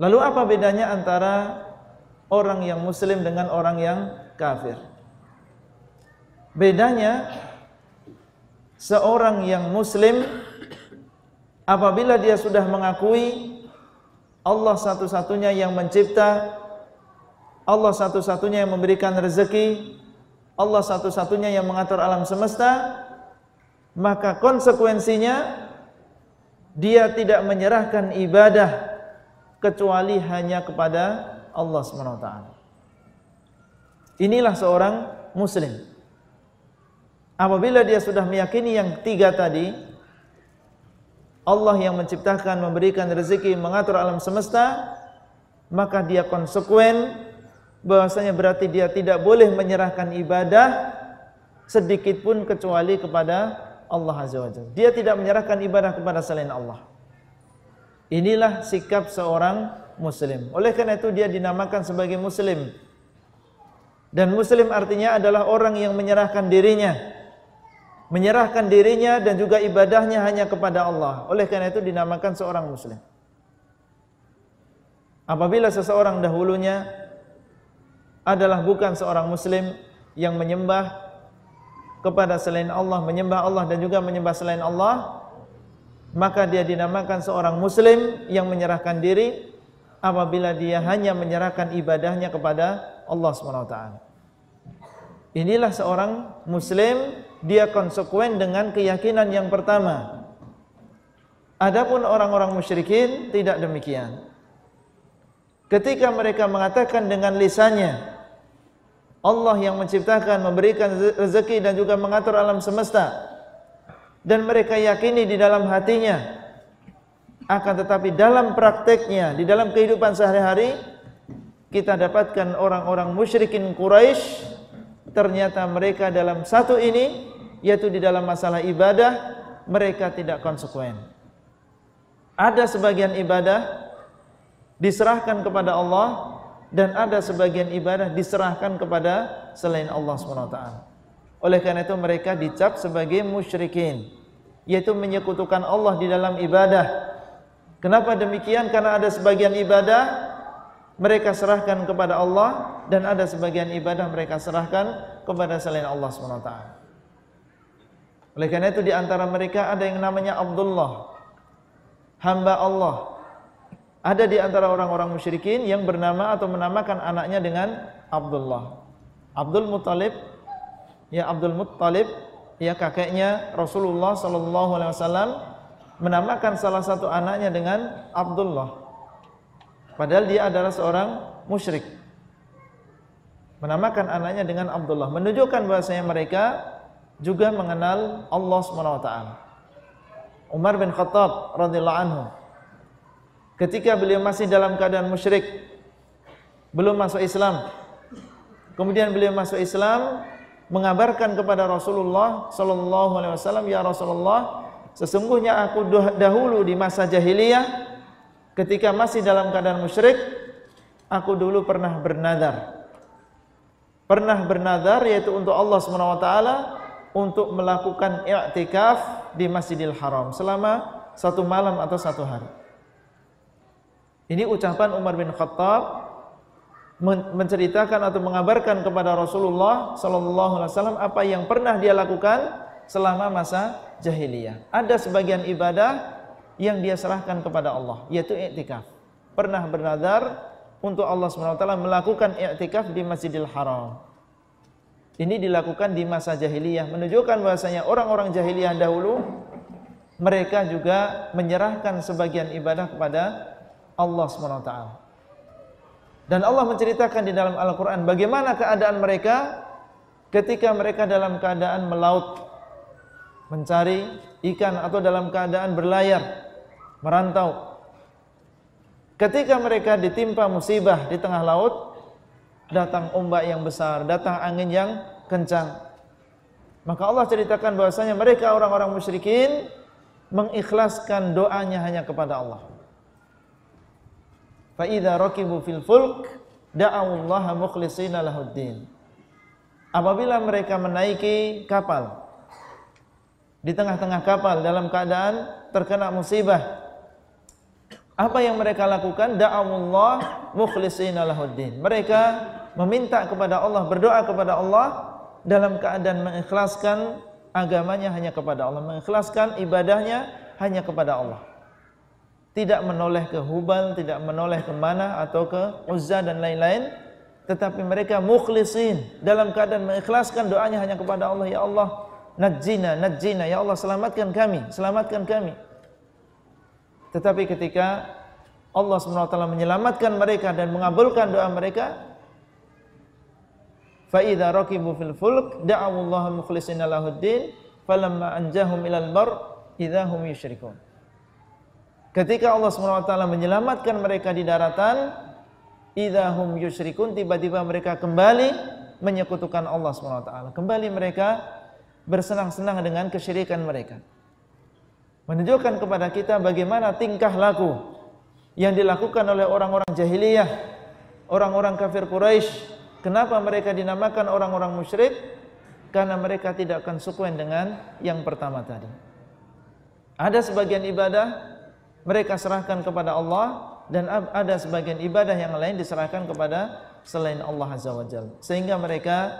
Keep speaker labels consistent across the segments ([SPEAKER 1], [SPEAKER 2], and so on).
[SPEAKER 1] Lalu apa bedanya antara orang yang muslim dengan orang yang kafir? Bedanya seorang yang muslim apabila dia sudah mengakui Allah satu-satunya yang mencipta, Allah satu-satunya yang memberikan rezeki, Allah satu-satunya yang mengatur alam semesta, maka konsekuensinya dia tidak menyerahkan ibadah kecuali hanya kepada Allah SWT. Inilah seorang muslim. Apabila dia sudah meyakini yang tiga tadi, Allah yang menciptakan, memberikan rezeki, mengatur alam semesta, maka dia konsekuen bahwasanya berarti dia tidak boleh menyerahkan ibadah sedikit pun kecuali kepada Allah Azza wa Jalla. Dia tidak menyerahkan ibadah kepada selain Allah. Inilah sikap seorang muslim. Oleh karena itu dia dinamakan sebagai muslim. Dan muslim artinya adalah orang yang menyerahkan dirinya. Menyerahkan dirinya dan juga ibadahnya hanya kepada Allah. Oleh karena itu dinamakan seorang muslim. Apabila seseorang dahulunya adalah bukan seorang muslim yang menyembah kepada selain Allah, menyembah Allah dan juga menyembah selain Allah, maka dia dinamakan seorang muslim yang menyerahkan diri apabila dia hanya menyerahkan ibadahnya kepada Allah SWT. Inilah seorang muslim, dia konsekuen dengan keyakinan yang pertama. Adapun orang-orang musyrikin tidak demikian. Ketika mereka mengatakan dengan lisannya, Allah yang menciptakan, memberikan rezeki dan juga mengatur alam semesta, dan mereka yakini di dalam hatinya. Akan tetapi dalam prakteknya di dalam kehidupan sehari-hari kita dapatkan orang-orang musyrikin Quraisy ternyata mereka dalam satu ini yaitu di dalam masalah ibadah mereka tidak konsekuen. Ada sebagian ibadah diserahkan kepada Allah dan ada sebagian ibadah diserahkan kepada selain Allah SWT oleh karena itu mereka dicap sebagai musyrikin, yaitu menyekutukan Allah di dalam ibadah. Kenapa demikian? Karena ada sebagian ibadah mereka serahkan kepada Allah dan ada sebagian ibadah mereka serahkan kepada selain Allah SWT. Oleh karena itu di antara mereka ada yang namanya Abdullah, hamba Allah. Ada di antara orang-orang musyrikin yang bernama atau menamakan anaknya dengan Abdullah. Abdul Muttalib ya Abdul Muttalib ya kakeknya Rasulullah sallallahu alaihi wasallam menamakan salah satu anaknya dengan Abdullah. Padahal dia adalah seorang musyrik. Menamakan anaknya dengan Abdullah menunjukkan bahwasanya mereka juga mengenal Allah Subhanahu wa taala. Umar bin Khattab radhiyallahu anhu ketika beliau masih dalam keadaan musyrik belum masuk Islam. Kemudian beliau masuk Islam, mengabarkan kepada Rasulullah sallallahu alaihi wasallam, "Ya Rasulullah, sesungguhnya aku dahulu di masa jahiliyah ketika masih dalam keadaan musyrik, aku dulu pernah bernadar. Pernah bernadar yaitu untuk Allah Subhanahu wa taala untuk melakukan i'tikaf di Masjidil Haram selama satu malam atau satu hari. Ini ucapan Umar bin Khattab menceritakan atau mengabarkan kepada Rasulullah sallallahu alaihi wasallam apa yang pernah dia lakukan selama masa jahiliyah. Ada sebagian ibadah yang dia serahkan kepada Allah, yaitu i'tikaf. Pernah bernazar untuk Allah SWT melakukan i'tikaf di Masjidil Haram. Ini dilakukan di masa jahiliyah, menunjukkan bahwasanya orang-orang jahiliyah dahulu mereka juga menyerahkan sebagian ibadah kepada Allah SWT. Dan Allah menceritakan di dalam Al-Quran bagaimana keadaan mereka ketika mereka dalam keadaan melaut, mencari ikan atau dalam keadaan berlayar, merantau. Ketika mereka ditimpa musibah di tengah laut, datang ombak yang besar, datang angin yang kencang. Maka Allah ceritakan bahwasanya mereka orang-orang musyrikin mengikhlaskan doanya hanya kepada Allah. Fa idza rakibu fil fulk da'awallaha mukhlishina lahuddin. Apabila mereka menaiki kapal di tengah-tengah kapal dalam keadaan terkena musibah Apa yang mereka lakukan? Da'awullah mukhlishina lahuddin. Mereka meminta kepada Allah, berdoa kepada Allah dalam keadaan mengikhlaskan agamanya hanya kepada Allah, mengikhlaskan ibadahnya hanya kepada Allah Tidak menoleh ke Hubal, tidak menoleh ke mana atau ke Uzza dan lain-lain, tetapi mereka mukhlisin dalam keadaan mengikhlaskan doanya hanya kepada Allah, ya Allah, najjina, najjina, ya Allah selamatkan kami, selamatkan kami. Tetapi ketika Allah SWT menyelamatkan mereka dan mengabulkan doa mereka, فَإِذَا رَكِبُوا فِي الْفُلْكِ دَعَوُوا اللَّهَ مُخْلِصِينَ لَهُ الدِّينَ فَلَمَّا أَنْجَاهُمْ إِلَى الْبَرِّ إِذَا هُمْ يُشْرِكُونَ Ketika Allah SWT menyelamatkan mereka di daratan, idahum yusrikun, tiba-tiba mereka kembali menyekutukan Allah SWT. Kembali mereka bersenang-senang dengan kesyirikan mereka. Menunjukkan kepada kita bagaimana tingkah laku yang dilakukan oleh orang-orang jahiliyah, orang-orang kafir Quraisy. Kenapa mereka dinamakan orang-orang musyrik? Karena mereka tidak akan sukuen dengan yang pertama tadi. Ada sebagian ibadah mereka serahkan kepada Allah dan ada sebagian ibadah yang lain diserahkan kepada selain Allah Azza wa Jalla. Sehingga mereka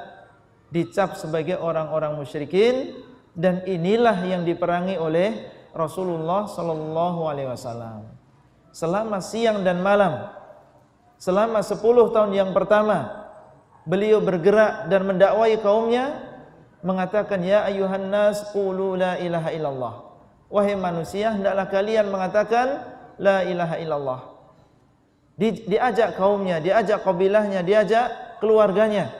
[SPEAKER 1] dicap sebagai orang-orang musyrikin dan inilah yang diperangi oleh Rasulullah sallallahu alaihi wasallam. Selama siang dan malam, selama 10 tahun yang pertama, beliau bergerak dan mendakwai kaumnya mengatakan ya ayuhan nas qulu la ilaha illallah. Wahai manusia, hendaklah kalian mengatakan la ilaha illallah. Di, diajak kaumnya, diajak kabilahnya, diajak keluarganya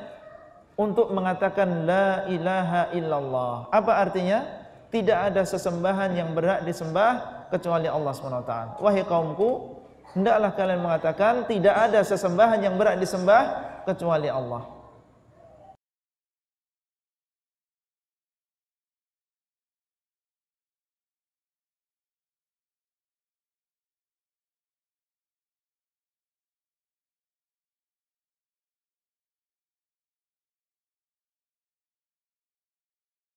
[SPEAKER 1] untuk mengatakan la ilaha illallah. Apa artinya? tidak ada sesembahan yang berhak disembah kecuali Allah SWT. Wahai kaumku, hendaklah kalian mengatakan tidak ada sesembahan yang berhak disembah kecuali Allah.